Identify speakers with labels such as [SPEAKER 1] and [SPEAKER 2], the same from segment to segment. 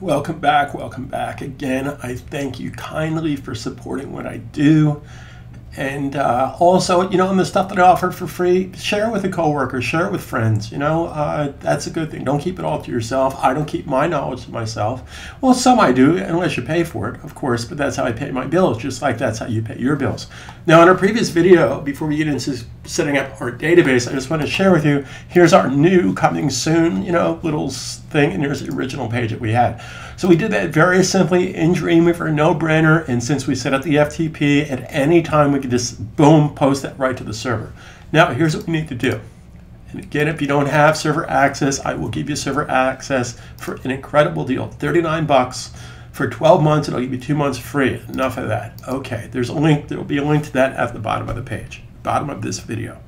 [SPEAKER 1] Welcome back, welcome back. Again, I thank you kindly for supporting what I do. And uh, also, you know, and the stuff that I offer for free, share it with a coworker, share it with friends. You know, uh, that's a good thing. Don't keep it all to yourself. I don't keep my knowledge to myself. Well, some I do, unless you pay for it, of course, but that's how I pay my bills, just like that's how you pay your bills. Now, in our previous video, before we get into setting up our database, I just want to share with you, here's our new coming soon, you know, little thing, and here's the original page that we had. So we did that very simply in Dreamweaver, no brainer. And since we set up the FTP at any time, we just boom, post that right to the server. Now, here's what we need to do. And again, if you don't have server access, I will give you server access for an incredible deal, 39 bucks for 12 months, and I'll give you two months free. Enough of that. Okay, there's a link, there will be a link to that at the bottom of the page, bottom of this video.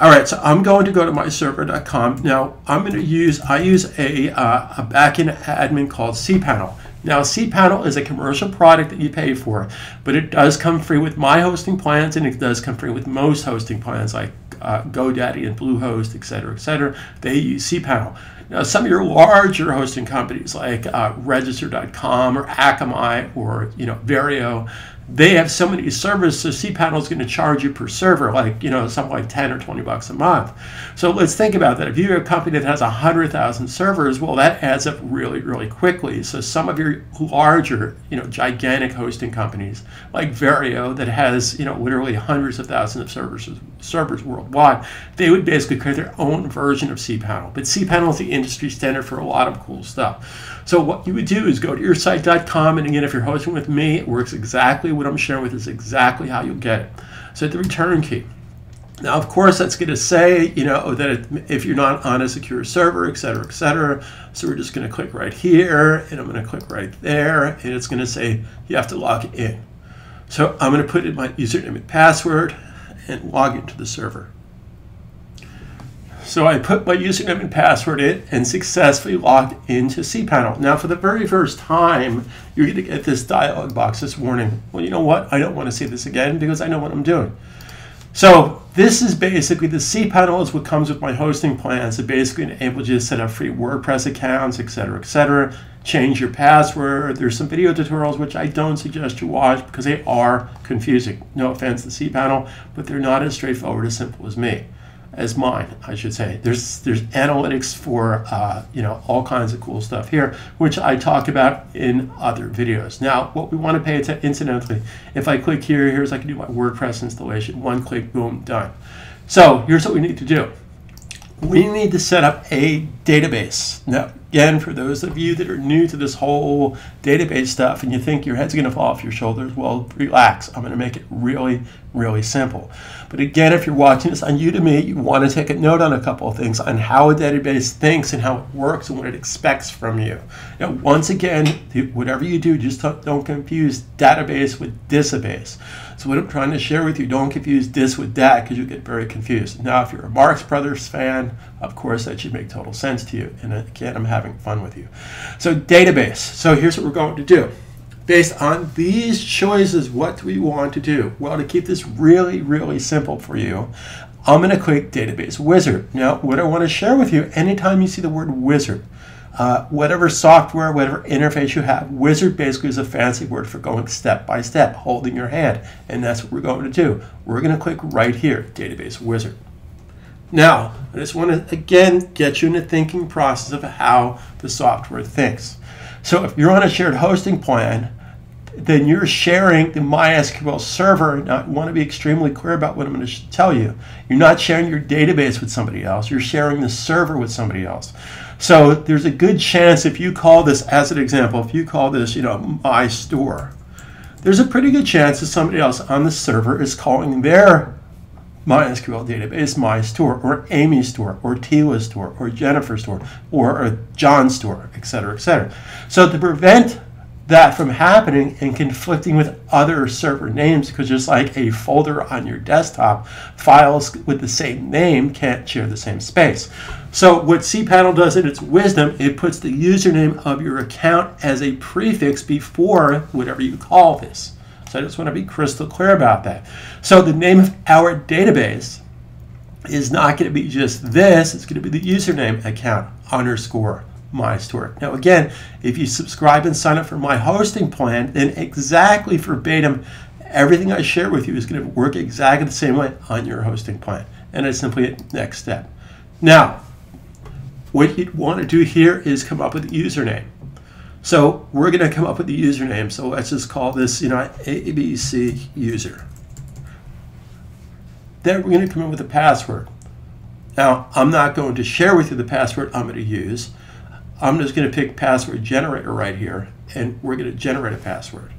[SPEAKER 1] All right, so I'm going to go to myserver.com. Now, I'm going to use, I use a, uh, a backend admin called cPanel. Now, cPanel is a commercial product that you pay for, but it does come free with my hosting plans, and it does come free with most hosting plans like uh, GoDaddy and Bluehost, et cetera, et cetera. They use cPanel. Now, some of your larger hosting companies like uh, Register.com or Akamai or you know Verio, they have so many servers, so cPanel is going to charge you per server, like, you know, something like 10 or 20 bucks a month. So let's think about that. If you're a company that has 100,000 servers, well, that adds up really, really quickly. So some of your larger, you know, gigantic hosting companies, like Verio, that has, you know, literally hundreds of thousands of servers, servers worldwide, they would basically create their own version of cPanel. But cPanel is the industry standard for a lot of cool stuff. So what you would do is go to yoursite.com, and again, if you're hosting with me, it works exactly what I'm sharing with is exactly how you'll get it. So the return key. Now, of course, that's going to say, you know, that if you're not on a secure server, et cetera, et cetera. So we're just going to click right here, and I'm going to click right there, and it's going to say you have to log in. So I'm going to put in my username and password and log into the server. So I put my username and password in and successfully logged into cPanel. Now for the very first time, you're going to get this dialog box, this warning. Well, you know what? I don't want to see this again because I know what I'm doing. So this is basically the cPanel is what comes with my hosting plans. It basically enables you to set up free WordPress accounts, etc., etc. Change your password. There's some video tutorials which I don't suggest you watch because they are confusing. No offense to cPanel, but they're not as straightforward as simple as me as mine, I should say. There's there's analytics for uh, you know all kinds of cool stuff here, which I talk about in other videos. Now, what we want to pay attention, incidentally, if I click here, here's I can do my WordPress installation. One click, boom, done. So here's what we need to do. We need to set up a database. Now, again, for those of you that are new to this whole database stuff and you think your head's going to fall off your shoulders, well, relax. I'm going to make it really, really simple. But again, if you're watching this on Udemy, you want to take a note on a couple of things on how a database thinks and how it works and what it expects from you. Now, once again, whatever you do, just don't confuse database with database. So what I'm trying to share with you, don't confuse this with that because you get very confused. Now, if you're a Marx Brothers fan, of course, that should make total sense to you. And again, I'm having fun with you. So database. So here's what we're going to do. Based on these choices, what do we want to do? Well, to keep this really, really simple for you, I'm going to click Database Wizard. Now, what I want to share with you, anytime you see the word wizard, uh, whatever software, whatever interface you have, wizard basically is a fancy word for going step by step, holding your hand. And that's what we're going to do. We're going to click right here, Database Wizard. Now, I just want to again get you in the thinking process of how the software thinks. So if you're on a shared hosting plan, then you're sharing the MySQL server. Now, I want to be extremely clear about what I'm going to tell you. You're not sharing your database with somebody else. You're sharing the server with somebody else. So there's a good chance if you call this, as an example, if you call this, you know, my store, there's a pretty good chance that somebody else on the server is calling their MySQL database, my store, or Amy store, or Tila store, or Jennifer store, or a John store, et cetera, et cetera. So to prevent that from happening and conflicting with other server names, because just like a folder on your desktop, files with the same name can't share the same space. So what cPanel does in its wisdom, it puts the username of your account as a prefix before whatever you call this. So I just want to be crystal clear about that. So the name of our database is not going to be just this, it's going to be the username account underscore MyStore. Now again, if you subscribe and sign up for my hosting plan, then exactly verbatim, everything I share with you is going to work exactly the same way on your hosting plan. And it's simply a next step. Now, what you'd want to do here is come up with a username. So we're going to come up with the username. So let's just call this, you know, ABC user. Then we're going to come in with a password. Now, I'm not going to share with you the password I'm going to use. I'm just going to pick password generator right here, and we're going to generate a password.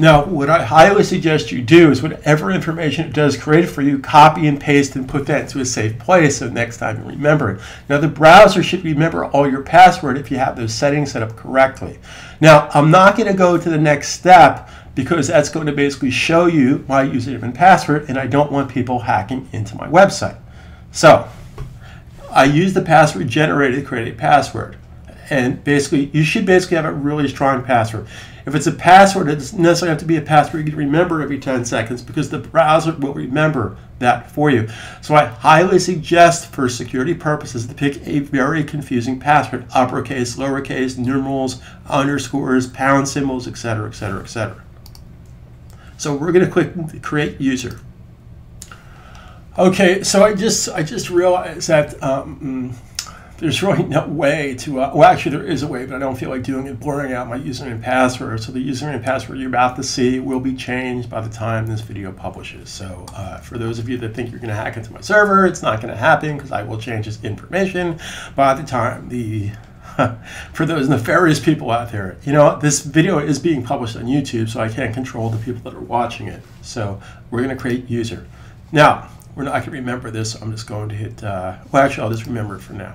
[SPEAKER 1] Now, what I highly suggest you do is whatever information it does create for you, copy and paste and put that into a safe place so next time you remember it. Now, the browser should remember all your password if you have those settings set up correctly. Now, I'm not going to go to the next step because that's going to basically show you my username and password, and I don't want people hacking into my website. So, I use the password generator to create a password. And basically, you should basically have a really strong password. If it's a password, it doesn't necessarily have to be a password you can remember every 10 seconds because the browser will remember that for you. So I highly suggest for security purposes to pick a very confusing password, uppercase, lowercase, numerals, underscores, pound symbols, etc., etc., etc. So we're going to click create user. Okay, so I just I just realized that um, there's really no way to, uh, well, actually, there is a way, but I don't feel like doing it, blurring out my username and password. So the username and password you're about to see will be changed by the time this video publishes. So uh, for those of you that think you're going to hack into my server, it's not going to happen because I will change this information by the time the for those nefarious people out there, you know, this video is being published on YouTube, so I can't control the people that are watching it. So we're going to create user. Now, we're not going to remember this. I'm just going to hit, uh, well, actually, I'll just remember it for now.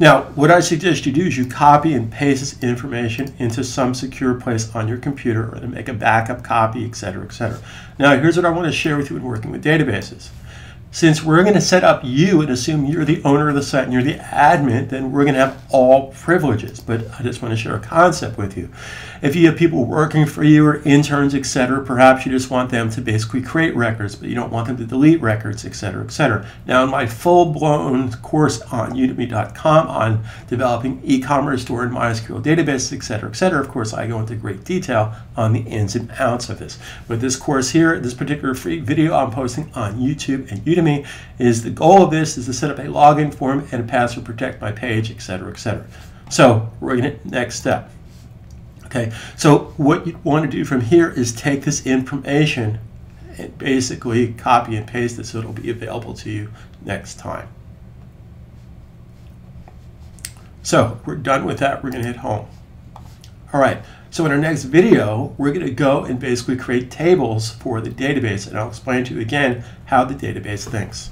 [SPEAKER 1] Now, what I suggest you do is you copy and paste this information into some secure place on your computer or to make a backup copy, etc., etc. Now, here's what I want to share with you in working with databases. Since we're going to set up you and assume you're the owner of the site and you're the admin, then we're going to have all privileges. But I just want to share a concept with you. If you have people working for you or interns, etc., perhaps you just want them to basically create records, but you don't want them to delete records, etc., etc. Now, in my full-blown course on udemy.com on developing e-commerce store and MySQL databases, etc., etc., of course, I go into great detail on the ins and outs of this. But this course here, this particular free video I'm posting on YouTube and Udemy, is the goal of this is to set up a login form and a password protect my page, etc., etc. So we're going to next step. Okay, so what you want to do from here is take this information and basically copy and paste it so it'll be available to you next time. So we're done with that. We're going to hit home. All right, so in our next video, we're going to go and basically create tables for the database, and I'll explain to you again how the database thinks.